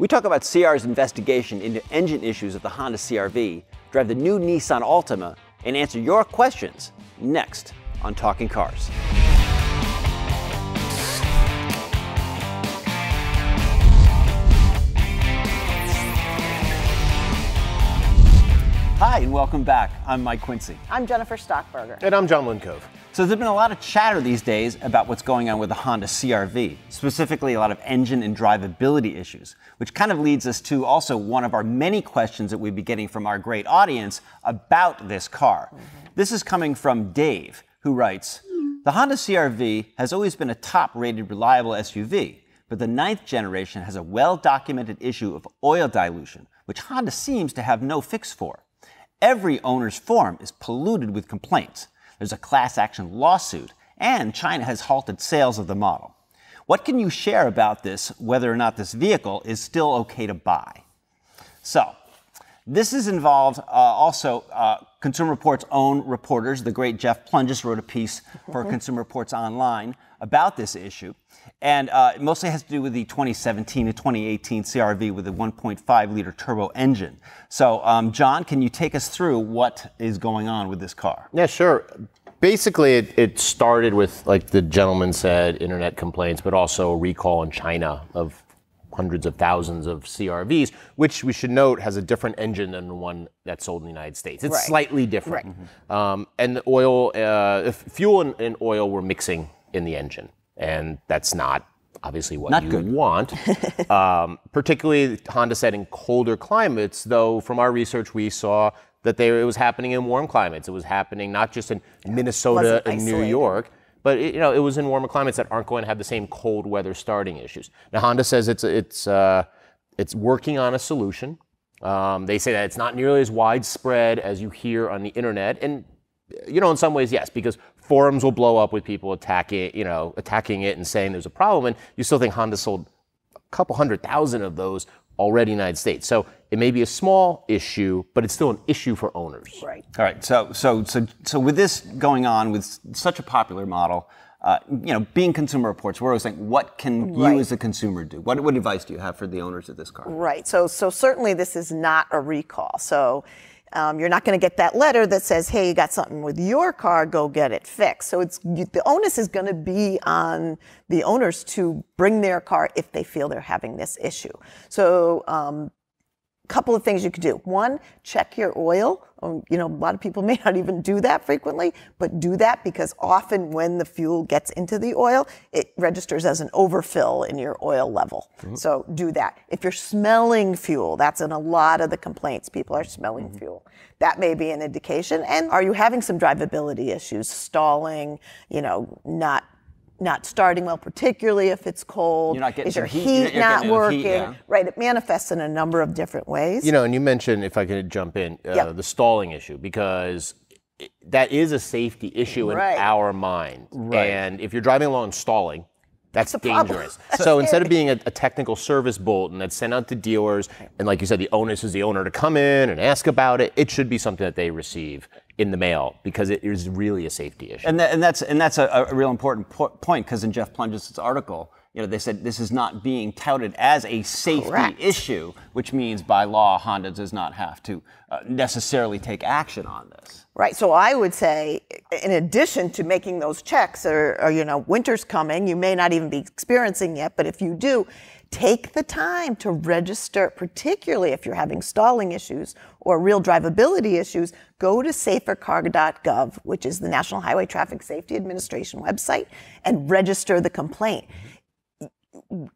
We talk about CR's investigation into engine issues of the Honda CRV, drive the new Nissan Altima, and answer your questions next on Talking Cars. Hi, and welcome back. I'm Mike Quincy. I'm Jennifer Stockburger. And I'm John Linkov. So there's been a lot of chatter these days about what's going on with the Honda CRV, specifically a lot of engine and drivability issues, which kind of leads us to also one of our many questions that we've been getting from our great audience about this car. Mm-hmm. This is coming from Dave, who writes, the Honda CRV has always been a top-rated reliable SUV, but the ninth generation has a well-documented issue of oil dilution, which Honda seems to have no fix for. Every owner's form is polluted with complaints. There's a class action lawsuit, and China has halted sales of the model. What can you share about this, whether or not this vehicle is still okay to buy? So, this has involved uh, also uh, Consumer Reports' own reporters. The great Jeff Plungis wrote a piece for. Consumer Reports Online about this issue. And uh, it mostly has to do with the 2017 to 2018 CRV with a 1.5 liter turbo engine. So, um, John, can you take us through what is going on with this car? Yeah, sure. Basically, it, it started with, like the gentleman said, internet complaints, but also a recall in China of hundreds of thousands of CRVs, which we should note has a different engine than the one that's sold in the United States. It's right. slightly different. Right. Mm-hmm. Um, and the oil, uh, fuel and, and, oil were mixing in the engine and that's not obviously what not you good. want. um, particularly, Honda said in colder climates, though from our research we saw that they, it was happening in warm climates. It was happening not just in Minnesota and New York, but it, you know it was in warmer climates that aren't going to have the same cold weather starting issues. Now Honda says it's it's uh, it's working on a solution. Um, they say that it's not nearly as widespread as you hear on the internet, and you know in some ways yes, because forums will blow up with people attacking, you know, attacking it and saying there's a problem. And you still think Honda sold a couple hundred thousand of those already in the United States. So it may be a small issue, but it's still an issue for owners. Right. All right. So so so so with this going on with such a popular model. Uh, you know, being consumer reports, we're always saying, what can right. you as a consumer do? What, what advice do you have for the owners of this car? Right. So, so certainly this is not a recall. So, um, you're not going to get that letter that says, "Hey, you got something with your car, go get it fixed." So it's you, the onus is going to be on the owners to bring their car if they feel they're having this issue. So um, couple of things you could do. One, check your oil. Um, you know, a lot of people may not even do that frequently, but do that because often when the fuel gets into the oil, it registers as an overfill in your oil level. Mm-hmm. So do that. If you're smelling fuel, that's in a lot of the complaints. People are smelling mm-hmm. fuel. That may be an indication. And are you having some drivability issues, stalling, you know, not not starting well, particularly if it's cold. You're not getting Is your heat, heat you're not working? Heat, yeah. Right. It manifests in a number of different ways. You know, and you mentioned, if I could jump in, uh, yep. the stalling issue, because that is a safety issue right. in our mind. Right. And if you're driving along stalling, that's dangerous. so instead of being a, a, technical service bulletin that's sent out to dealers, and like you said, the onus is the owner to come in and ask about it, it should be something that they receive in the mail because it is really a safety issue. And, that, and that's and that's a, a real important po- point because in Jeff Plungis' article, you know, they said this is not being touted as a safety Correct. issue, which means by law Honda does not have to uh, necessarily take action on this. Right. So I would say, in addition to making those checks, or, or you know, winter's coming, you may not even be experiencing yet, but if you do, Take the time to register, particularly if you're having stalling issues or real drivability issues. Go to safercar.gov, which is the National Highway Traffic Safety Administration website, and register the complaint.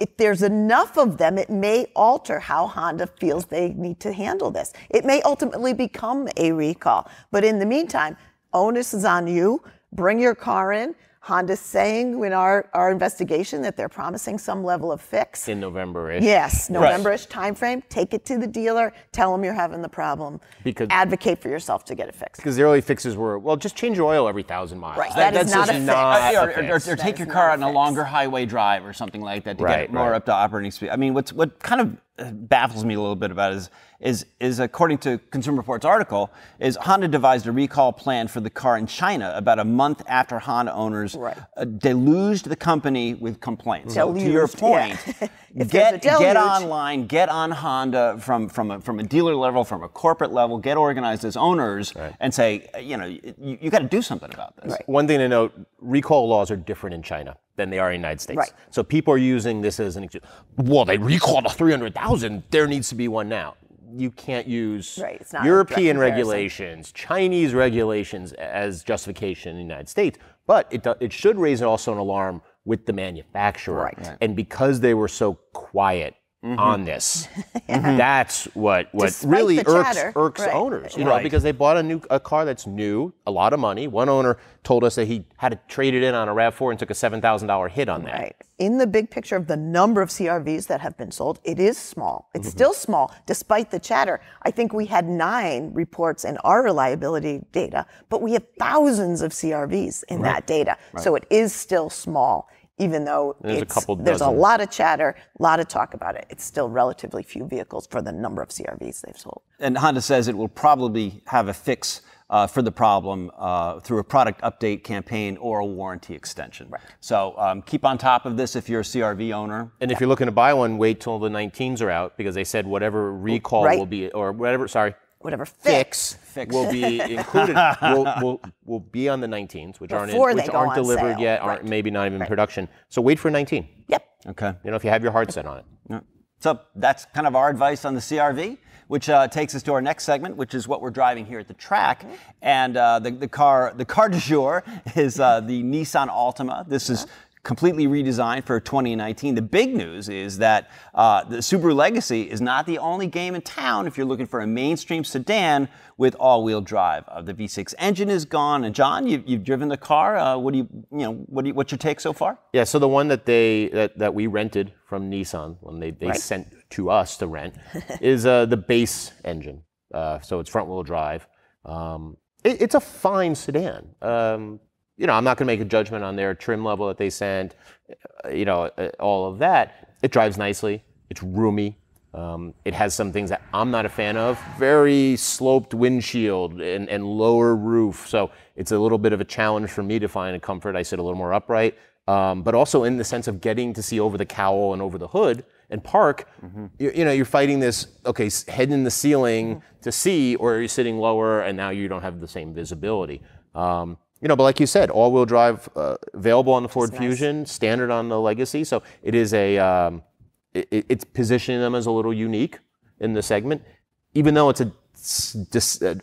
If there's enough of them, it may alter how Honda feels they need to handle this. It may ultimately become a recall. But in the meantime, onus is on you. Bring your car in Honda's saying in our, our investigation that they're promising some level of fix. In November-ish. Yes, November-ish right. timeframe. Take it to the dealer. Tell them you're having the problem. Because advocate for yourself to get it fixed. Because the early fixes were, well, just change your oil every thousand miles. Right. That, that is not a fix. Not or, or, or, or take your car on a longer highway drive or something like that to right, get it more right. up to operating speed. I mean, what's what kind of uh, baffles me a little bit about is, is, is according to Consumer Reports article, is Honda devised a recall plan for the car in China about a month after Honda owners right. uh, deluged the company with complaints. Deluged, so to your point, yeah. if there's a get get online, get on Honda from from a, from a dealer level, from a corporate level, get organized as owners, and say, you know, you, you got to do something about this. Right. One thing to note: recall laws are different in China than they are in the United States. Right. So people are using this as an excuse. Well, they recalled a 300,000. There needs to be one now. You can't use Right, it's not a direct European regulations, Chinese regulations as justification in the United States. But it, it should raise also an alarm with the manufacturer. Right. Right. And because they were so quiet on this, that's what what Despite really irks, chatter. irks Right. owners. You know, Right. because they bought a new a car that's new, a lot of money. One owner told us that he had to trade it in on a Rav4 and took a seven thousand dollar hit on that. Right. In the big picture of the number of CRVs that have been sold, it is small. It's Mm-hmm. still small despite the chatter. I think we had nine reports in our reliability data, but we have thousands of CRVs in that data. So it is still small, even though There's a couple there's a lot of chatter, a lot of talk about it. It's still relatively few vehicles for the number of CRVs they've sold. And Honda says it will probably have a fix uh, for the problem uh, through a product update campaign or a warranty extension. Right. So um, keep on top of this if you're a CRV owner. And if you're looking to buy one, wait till the 19s are out because they said whatever recall Right. will be, or whatever, sorry, Whatever fix. fix, will be included, will, will, will be on the 19s, which aren't, in, which aren't delivered sale. yet, aren't Right. maybe not even in production. So wait for 19. Yep. Okay. You know, if you have your heart set on it. Yeah. So that's kind of our advice on the CRV, which uh, takes us to our next segment, which is what we're driving here at the track. And uh, the, the car, the car du jour is uh, the Nissan Altima. This is completely redesigned for 2019. The big news is that uh, the Subaru Legacy is not the only game in town if you're looking for a mainstream sedan with all-wheel drive. Uh, the V6 engine is gone. And John, you, you've driven the car. Uh, what do you, you know, what do you, what's your take so far? Yeah, so the one that they that, that we rented from Nissan when they, they Right. sent to us to rent is uh, the base engine. Uh, so it's front wheel drive. Um, it, it's a fine sedan. Um, you know, I'm not going to make a judgment on their trim level that they sent. uh, You know, uh, all of that. It drives nicely. It's roomy. Um, it has some things that I'm not a fan of. Very sloped windshield and, and lower roof. So it's a little bit of a challenge for me to find a comfort. I sit a little more upright. Um, but also in the sense of getting to see over the cowl and over the hood and park, you, you know, you're fighting this, okay, head in the ceiling to see, or you're sitting lower and now you don't have the same visibility. Um, you know, but like you said, all-wheel drive uh, available on the Ford Fusion, standard on the Legacy. So it is a, um, it, it- it's positioning them as a little unique in the segment, even though it's a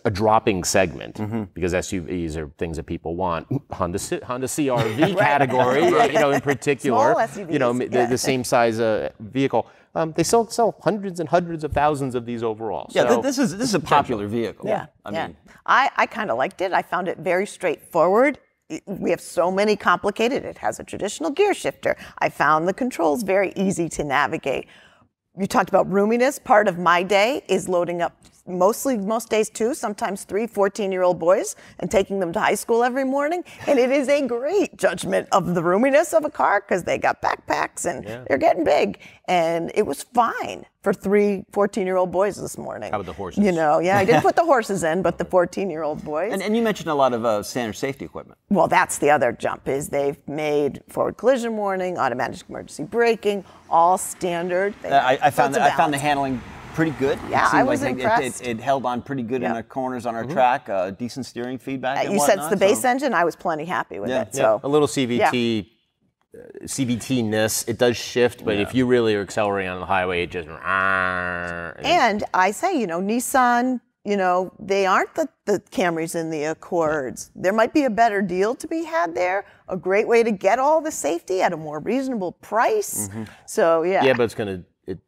a, dropping segment because SUVs are things that people want. Honda Honda CRV category, you know, in particular, you know, SUVs, the, yeah. the same size uh, vehicle. Um, they still sell hundreds and hundreds of thousands of these overall. Yeah, So- th- this is this is a popular vehicle. Yeah, I yeah. mean, I, I kind of liked it. I found it very straightforward. We have so many complicated. It has a traditional gear shifter. I found the controls very easy to navigate. You talked about roominess. Part of my day is loading up mostly most days two, sometimes three 14 year old boys and taking them to high school every morning. And it is a great judgment of the roominess of a car because they got backpacks and they're getting big. And it was fine for three 14 year old boys this morning. How about the horses? You know, yeah, I didn't put the horses in, but the 14 year old boys. and, and you mentioned a lot of uh, standard safety equipment. Well, that's the other jump is they've made forward collision warning, automatic emergency braking, all standard. Uh, I, I found I found the handling pretty good. Yeah, it I was like impressed. It, it, held on pretty good in Yeah. the corners on our track. Uh, decent steering feedback. Uh, and You said it's the base so- engine. I was plenty happy with Yeah, it. yeah. So a little CVT, uh, CVT-ness. It does shift, but if you really are accelerating on the highway, it just. and And I say, you know, Nissan, you know, they aren't the, the Camrys and the Accords. There might be a better deal to be had there, a great way to get all the safety at a more reasonable price. So, yeah. Mm-hmm. Yeah, but it's going to.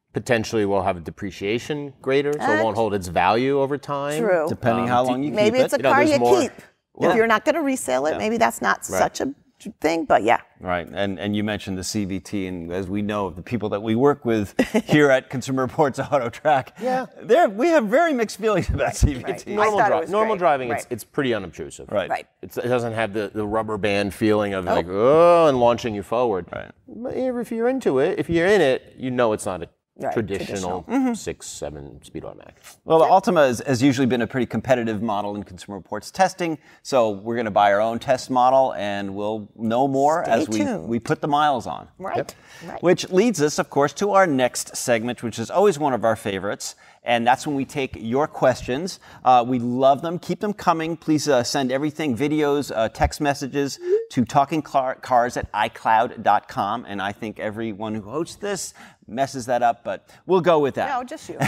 It potentially will have a depreciation greater, so it won't hold its value over time. True. Depending um, how long you maybe keep it's it. a You know, car you more- keep. Yeah. If you're not going to resell it, maybe that's not such a thing, but yeah. Right, and and you mentioned the CVT, and as we know, the people that we work with here at Consumer Reports Auto Track, Yeah. they're, we have very mixed feelings about CVT. I Normal, dri- normal great. driving, it's, Right. it's pretty unobtrusive. Right. Right. It's, it doesn't have the, the rubber band feeling of oh. like, oh, and launching you forward. Right. But if you're into it, if you're in it, you know it's not a Right, traditional, traditional. six, seven speed automatic. Well, the Altima has, has usually been a pretty competitive model in Consumer Reports testing, so we're going to buy our own test model, and we'll know more Stay as we, tuned. we put the miles on. Right. right. Which leads us, of course, to our next segment, which is always one of our favorites. And that's when we take your questions. Uh, we love them. Keep them coming. Please uh, send everything videos, uh, text messages to Talking Cars at iCloud.com. And I think everyone who hosts this messes that up, but we'll go with that. No, just you.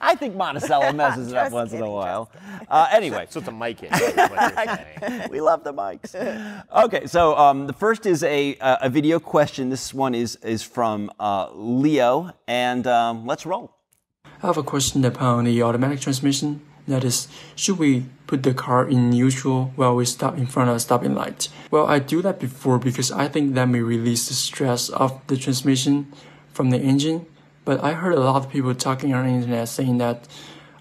I think Monticello messes it up Just once in a while. Uh, anyway, So it's a mic issue. what you're we love the mics. Okay, so um, the first is a, a a video question. This one is is from uh, Leo, and um, let's roll. I have a question upon the automatic transmission. That is, should we put the car in neutral while we stop in front of a stopping light? Well, I do that before because I think that may release the stress of the transmission from the engine. But I heard a lot of people talking on the internet saying that,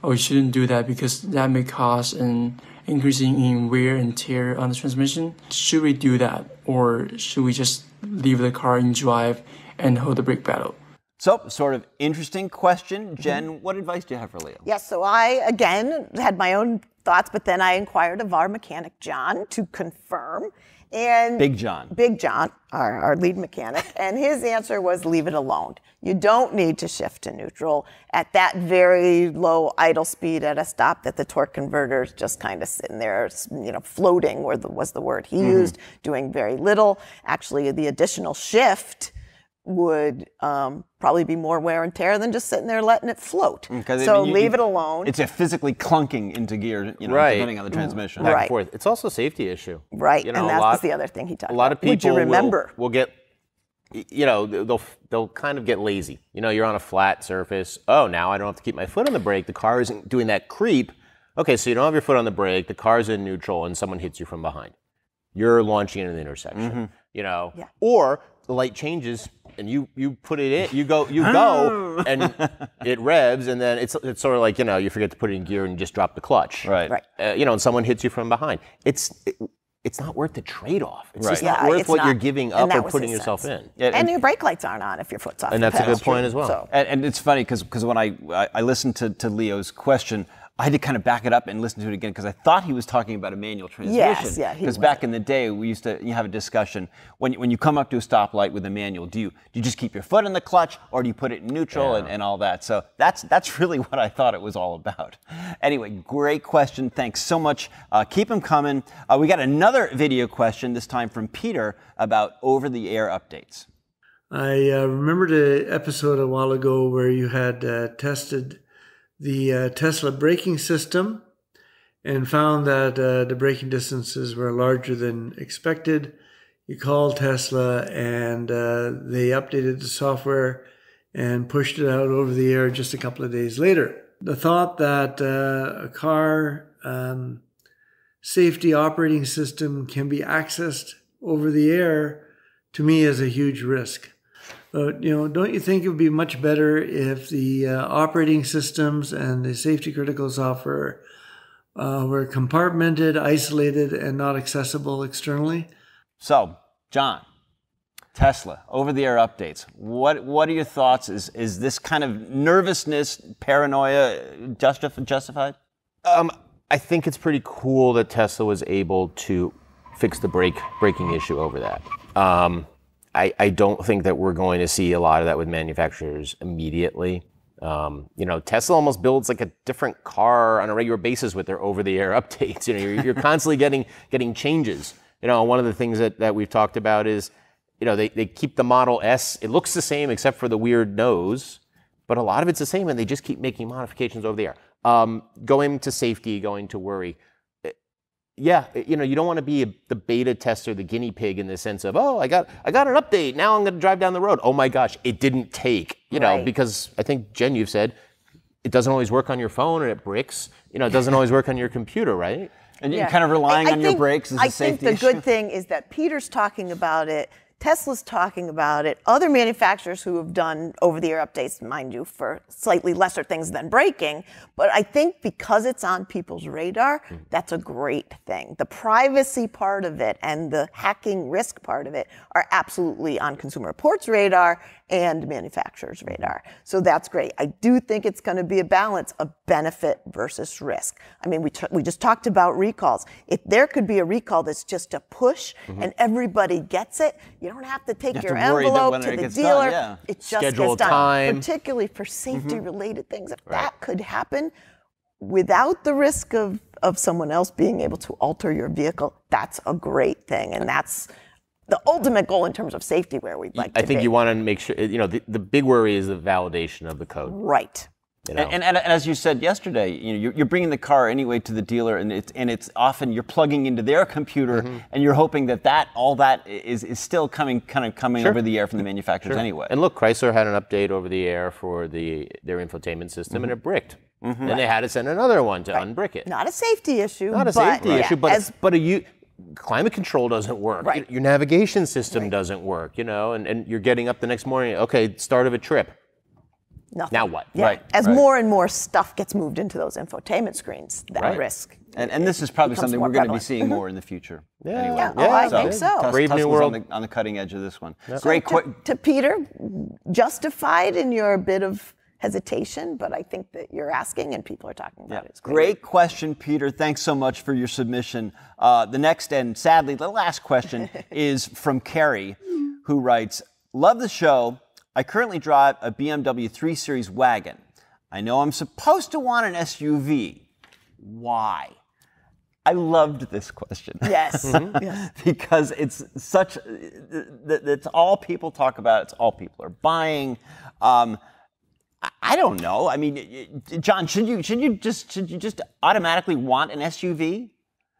oh, you shouldn't do that because that may cause an increasing in wear and tear on the transmission. Should we do that, or should we just leave the car in drive and hold the brake pedal? So, sort of interesting question, mm-hmm. Jen. What advice do you have for Leo? Yes, so I again had my own thoughts, but then I inquired of our mechanic John to confirm. And Big John. Big John, our, our lead mechanic, and his answer was leave it alone. You don't need to shift to neutral at that very low idle speed at a stop that the torque converter is just kind of sitting there, you know, floating were the, was the word he mm-hmm. used, doing very little. Actually, the additional shift would um, probably be more wear and tear than just sitting there letting it float. 'Cause So you- leave you- it alone. It's a physically clunking into gear, you know, Right. depending on the transmission. Back Right. and forth. It's also a safety issue. Right, You know, and a that lot- was the other thing he talked A lot of people Would you will- remember? Will, get, you know, they'll they'll kind of get lazy. You know, you're on a flat surface. Oh, now I don't have to keep my foot on the brake. The car isn't doing that creep. Okay, so you don't have your foot on the brake. The car's in neutral, and someone hits you from behind. You're launching into the intersection. You know, Yeah. or the light changes. And you, you put it in, you go, you go, and it revs, and then it's it's sort of like you know you forget to put it in gear and you just drop the clutch Right. Right. uh, you know, and someone hits you from behind. It's it, it's not worth the trade-off. It's just Right. not worth it's what you're giving up or putting yourself sense. in. Yeah, and your brake lights aren't on if your foot's off. And the that's a good point as well. So, And, and it's funny because when I, I I listened to, to Leo's question, I had to kind of back it up and listen to it again because I thought he was talking about a manual transmission. Yes, yeah, Because back in the day, we used to you have a discussion when you, when you come up to a stoplight with a manual, do you do you just keep your foot in the clutch or do you put it in neutral and, and all that? So that's that's really what I thought it was all about. Anyway, great question. Thanks so much. Uh, keep them coming. Uh, we got another video question this time from Peter about over-the-air updates. I uh, remembered an episode a while ago where you had uh, tested the uh, Tesla braking system and found that uh, the braking distances were larger than expected. You called Tesla and uh, they updated the software and pushed it out over the air just a couple of days later. The thought that uh, a car um, safety operating system can be accessed over the air to me is a huge risk. But you know, don't you think it would be much better if the uh, operating systems and the safety critical software uh, were compartmented, isolated, and not accessible externally? So, John, Tesla, over-the-air updates. What what are your thoughts? Is is this kind of nervousness, paranoia, justif- justified? Um, I think it's pretty cool that Tesla was able to fix the brake braking issue over that. Um, I, I don't think that we're going to see a lot of that with manufacturers immediately. Um, you know, Tesla almost builds like a different car on a regular basis with their over-the-air updates. You know, you're, you're constantly getting getting changes. You know, one of the things that, that we've talked about is, you know, they, they keep the Model S. It looks the same except for the weird nose, but a lot of it's the same, and they just keep making modifications over the air. Um, going to safety, going to worry yeah, you know, you don't want to be a, the beta tester, the guinea pig in the sense of, oh, I got, I got an update. Now I'm going to drive down the road. Oh my gosh, it didn't take. You know, Right. because I think Jen, you've said it doesn't always work on your phone and it bricks. You know, it doesn't always work on your computer, right? And you're kind of relying I- I on your brakes as a I safety think the issue. good thing is that Peter's talking about it. Tesla's talking about it. Other manufacturers who have done over-the-air updates, mind you, for slightly lesser things than braking, but I think because it's on people's radar, Hmm. that's a great thing. The privacy part of it and the hacking risk part of it are absolutely on Consumer Reports' radar, and manufacturer's radar. So that's great. I do think it's going to be a balance of benefit versus risk. I mean, we, t- we just talked about recalls. If there could be a recall that's just a push Mm-hmm. and everybody gets it, you don't have to take have your to envelope to the gets done, dealer. yeah. It just Schedule gets done. time. Particularly for safety related things. If that could happen without the risk of, of someone else being able to alter your vehicle, that's a great thing. And that's the ultimate goal in terms of safety where we'd like to. I think be. you want to make sure, you know, the, the big worry is the validation of the code. Right. You know? And, and, and as you said yesterday, you know, you're, you're bringing the car anyway to the dealer, and it's and it's often you're plugging into their computer, Mm-hmm. and you're hoping that that all that is, is still coming kind of coming Sure. over the air from the manufacturers anyway. And look, Chrysler had an update over the air for the their infotainment system, and it bricked. And they had to send another one to unbrick it. Not a safety issue. Not a but, safety yeah, issue, but as but a you climate control doesn't work. Right. Your navigation system doesn't work. You know, and, and you're getting up the next morning. Okay, start of a trip. nothing. Now what? Yeah. Right, As right. more and more stuff gets moved into those infotainment screens, that Right. risk. And, and this is probably something we're going to be seeing mm-hmm. more in the future. Yeah. Anyway. Yeah, oh, I think so. Tes- Brave new world. On the, on the cutting edge of this one. So Great. to, Qu- to Peter, justified in your bit of hesitation, but I think that you're asking and people are talking about it. It's Great question, Peter. Thanks so much for your submission. Uh, the next and sadly the last question is from Carrie, who writes Love the show. I currently drive a BMW 3 Series wagon. I know I'm supposed to want an SUV. Why? I loved this question. Yes. Mm-hmm. yes. because it's such that that's all people talk about. It's all people are buying. Um, I- I don't know. I mean, y- y- John, should you should you just should you just automatically want an SUV?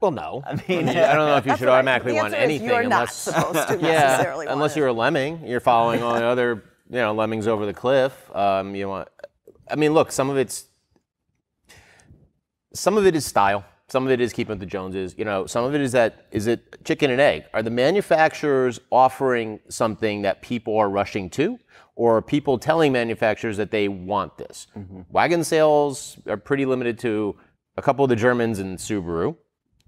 Well, no. I mean- I don't know if you should what I- automatically want answer is anything you're not unless supposed to yeah, necessarily want unless it. you're a lemming. You're following all the other, you know, lemmings over the cliff. Um, you want. I mean, look, some of it's some of it is style. Some of it is keeping with the Joneses. You know, some of it is that is it chicken and egg? Are the manufacturers offering something that people are rushing to, or people telling manufacturers that they want this? Wagon sales are pretty limited to a couple of the Germans and Subaru,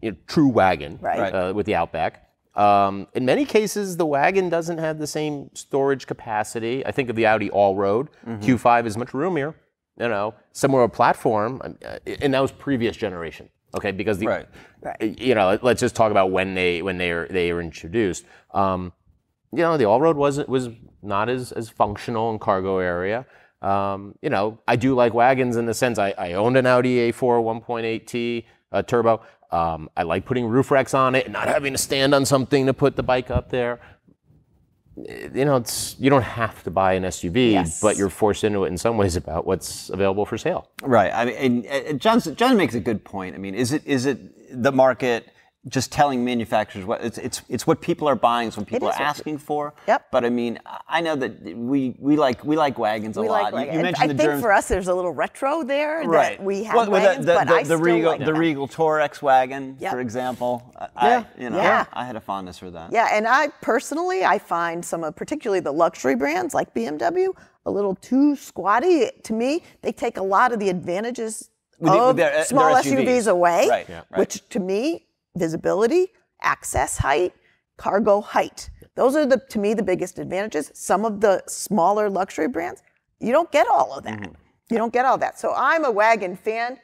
you know, true wagon Right. Right. Uh, with the Outback. Um, in many cases, the wagon doesn't have the same storage capacity. I think of the Audi All-Road. Q5 is much roomier. You know, similar platform, um, uh, and that was previous generation. Okay, because the Right. Right. you know, let's just talk about when they when they are they were introduced. Um, you know, the all road was was not as as functional in cargo area. Um, you know, I do like wagons in the sense I, I owned an Audi A4 1.8T uh, turbo. Um, I like putting roof racks on it and not having to stand on something to put the bike up there. You know, it's you don't have to buy an SUV, Yes. but you're forced into it in some ways about what's available for sale. Right. I mean, and, and John, John makes a good point. I mean, is it is it the market just telling manufacturers what it's it's it's what people are buying, it's what people is are asking for. Yep. But I mean, I know that we we like we like wagons a We lot. like, You- you, mentioned I the think for us, there's a little retro there right. that we have Well, wagons, the, the, but the, I the still Regal like the them. Regal TourX wagon, Yep. for example. I, Yeah. you know, Yeah. I had a fondness for that. Yeah, and I personally, I find some of, particularly the luxury brands like BMW, a little too squatty. To me, they take a lot of the advantages With of with their- uh, their small SUVs. SUVs away, Right, yeah, right. which to me, visibility, access height, cargo height. Those are the to me the biggest advantages. Some of the smaller luxury brands, you don't get all of that. Mm-hmm. You don't get all that. So I'm a wagon fan.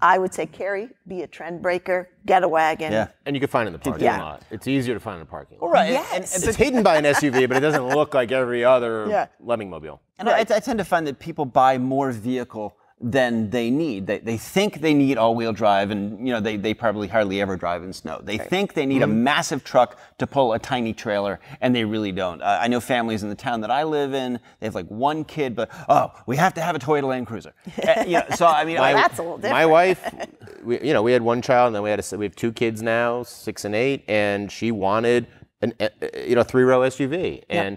I would say, Carrie, be a trend breaker, get a wagon. Yeah. And you can find it in the parking Yeah. lot. It's easier to find in the parking lot. Right. Yes. And, and, It's hidden by an SUV, but it doesn't look like every other Yeah. Lemming mobile. And I, I tend to find that people buy more vehicle than they need. They, they think they need all-wheel drive, and you know they, they probably hardly ever drive in snow. They think they need a massive truck to pull a tiny trailer, and they really don't. Uh, I know families in the town that I live in. They have like one kid, but oh, we have to have a Toyota Land Cruiser. Uh, you know, so I mean, I, that's a little different. My wife, we, you know, we had one child, and then we had a, we have two kids now, six and eight, and she wanted an uh, uh, you know three row SUV, and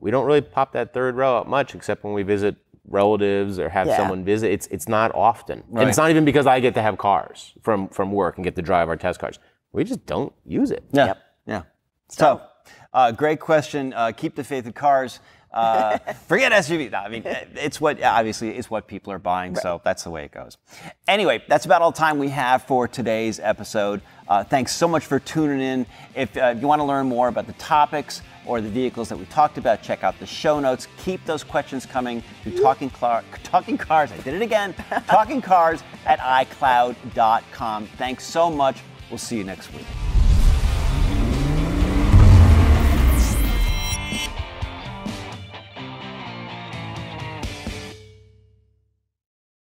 we don't really pop that third row up much, except when we visit relatives or have Yeah. someone visit. It's it's not often, and it's not even because I get to have cars from from work and get to drive our test cars. We just don't use it. Yeah. Yeah. So, uh, great question. Uh, keep the faith in cars. Uh, forget SUV. No, I mean, it's what obviously it's what people are buying, so that's the way it goes. Anyway, that's about all the time we have for today's episode. Uh, thanks so much for tuning in. If uh, you want to learn more about the topics or the vehicles that we talked about, check out the show notes. Keep those questions coming to Talking, Car- Talking Cars, I did it again, Talking Cars at iCloud.com. Thanks so much. We'll see you next week.